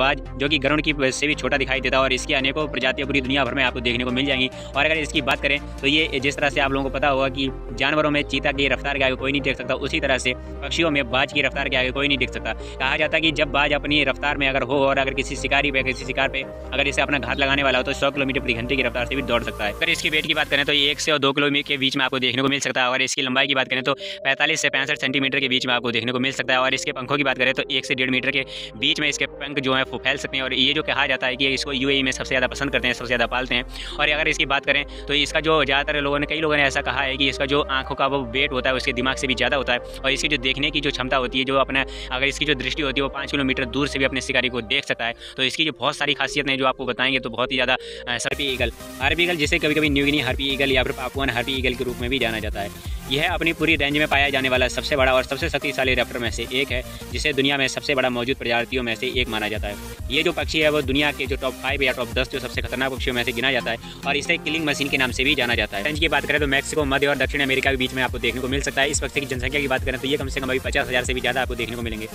बाज जो कि गरुड़ की से भी छोटा दिखाई देता है और इसकी अनेकों प्रजातियाँ पूरी दुनिया भर में आपको देखने को मिल जाएँगी। और अगर इसकी बात करें तो ये जिस तरह से आप लोगों को पता होगा कि जानवरों में चीता की रफ्तार के आगे कोई नहीं देख सकता, उसी तरह से पक्षियों में बाज की रफ्तार के आगे कोई नहीं देख सकता। कहा जाता है कि जब बाज अपनी रफ्तार में अगर हो और अगर किसी शिकारी पे, किसी शिकार पे अगर इसे अपना घात लगाने वाला हो तो सौ किलोमीटर प्रति घंटे की रफ्तार से भी दौड़ सकता है। अगर इसकी वेट की बात करें तो एक से और दो किलोमीटर के बीच में आपको देखने को मिल सकता है। और इसकी लंबाई की बात करें तो पैंतालीस से पैंसठ सेंटीमीटर के बीच में आपको देखने को मिल सकता है। और इसके पंखों की बात करें तो एक से डेढ़ मीटर के बीच में इसके पंख जो है वो फैल सकते हैं और ये जो कहा जाता है कि इसको यू में सबसे ज़्यादा पसंद करते हैं, सबसे ज़्यादा पालते हैं। और अगर इसकी बात करें तो इसका जो ज़्यादातर लोगों ने, कई लोगों ने ऐसा कहा है कि इसका जो आँखों का वो वेट होता है, उसके दिमाग से भी ज़्यादा होता है और इसकी जो देखने की जो क्षमता होती है, जो अपना, अगर इसकी जो दृष्टि होती है, वो पाँच किलोमीटर दूर से भी अपने शिकारी को देख सकता है। तो इसकी जो बहुत सारी खासियत है जो आपको बताएँगे तो बहुत ही ज़्यादा हरपी ईगल। हरपी ईगल जिसे कभी कभी न्यूगिनी हरपी ईगल या फिर पापुअन हरपी ईगल के रूप में भी जाना जाता है। यह अपनी पूरी रेंज में पाया जाने वाला सबसे बड़ा और सबसे शक्तिशाली रैप्टर में से एक है, जिसे दुनिया में सबसे बड़ा मौजूद प्रजातियों में से एक माना जाता है। ये जो पक्षी है वो दुनिया के जो टॉप फाइव या टॉप दस जो सबसे खतरनाक पक्षियों में से गिना जाता है और इसे किलिंग मशीन के नाम से भी जाना जाता है। रेंज की बात करें तो मैक्सिको मध्य और दक्षिण अमेरिका के बीच में आपको देखने को मिल सकता है। इस पक्षी की जनसंख्या की बात करें तो ये कम से कम अभी पचास हज़ार से भी ज़्यादा आपको देखने को मिलेंगे।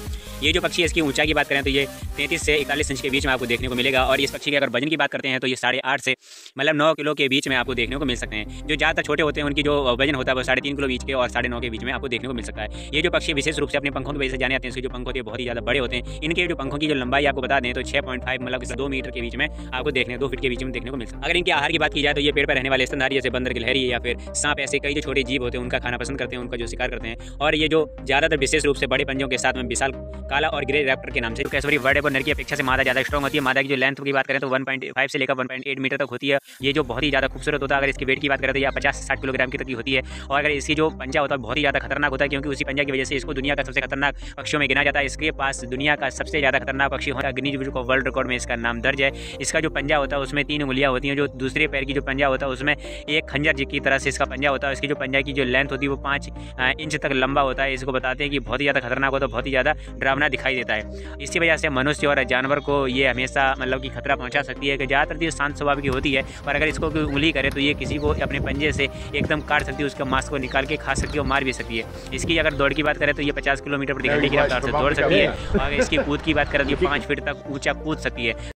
ये जो पक्षी है, इसकी ऊंचाई की बात करें तो ये तैंतीस से इकतालीस इंच के बीच में आपको देखने को मिलेगा और इस पक्षी की अगर वज़न की बात करते हैं तो ये साढ़े आठ से मतलब नौ किलो के बीच में आपको देखने को मिल सकते हैं। जो ज़्यादातर छोटे होते हैं, उनकी जो वज़न होता है वो साढ़े तीन किलो बीच के और साढ़े नौ के बीच में आपको देखने को मिल सकता है। ये जो पक्षी विशेष रूप से अपने पंखों की वजह से जाने आते हैं, इसके जो पंख होते हैं बहुत ही ज़्यादा बड़े होते हैं। इनके जो पंखों की जो लंबाई आपको बता दें तो छः पॉइंट फाइव मतलब दो मीटर के बीच में आपको देखने, दो फीट के बीच में देखने को मिल सकता है। अगर इनके आहार की बात की जाए तो ये पेड़ पर रहने वाले स्तनधारी जैसे बंदर, गिलहरी या फिर सांप, ऐसे कई जो छोटे जीव होते हैं, उनका खाना पसंद करते हैं, उनका जो शिकार करते हैं। और ये जो ज़्यादातर विशेष रूप से बड़े पंजों के साथ में विशाल काला और ग्रे रैप्टर के नाम से कैसवरी वर्ड पर नर की अपेक्षा से मादा ज़्यादा स्ट्रॉग होती है। मादा की जो लेंथ की बात करें तो वन से लेकर वन मीटर तक होती है। ये जो बहुत ही ज़्यादा खूबसूरत होता है, अगर इसकी वेट की बात करें तो यह पचास साठ किलोग्राम की तक की होती है। और अगर इसकी जो पंजा होता है, बहुत ही ज़्यादा खतरनाक होता है, क्योंकि उसी पंजा की वजह से इसको दुनिया का सबसे खतरनाक पक्षियों में गिना जाता है। इसके पास दुनिया का सबसे ज़्यादा खतरनाक पक्षी होता है Guinness book of world record में इसका नाम दर्ज है। इसका जो पंजा होता है उसमें तीन उंगलियाँ होती हैं जो दूसरे पैर की जो पंजा होता है उसमें एक खंजर की तरह से इसका पंजा होता है इसकी जो पंजा की जो लेंथ होती है वो पाँच इंच तक लंबा होता है। इसको बताते हैं कि बहुत ही ज़्यादा खतरनाक होता है बहुत ही ज़्यादा ड्रावना दिखाई देता है। इसी वजह से मनुष्य और जानवर को ये हमेशा मतलब कि खतरा पहुँचा सकती है कि ज़्यादातर ये शांत स्वभाव की होती है और अगर इसको उंगली करे तो ये किसी को अपने पंजे से एकदम काट सकती है उसका मांस को निकाल के खा सकती है और मार भी सकती है। इसकी अगर दौड़ की बात करें तो ये पचास किलोमीटर प्रति घंटे की रफ्तार से दौड़ सकती है। और इसकी कूद की बात करें तो ये पाँच फीट तक ऊँचा कूद सकती है।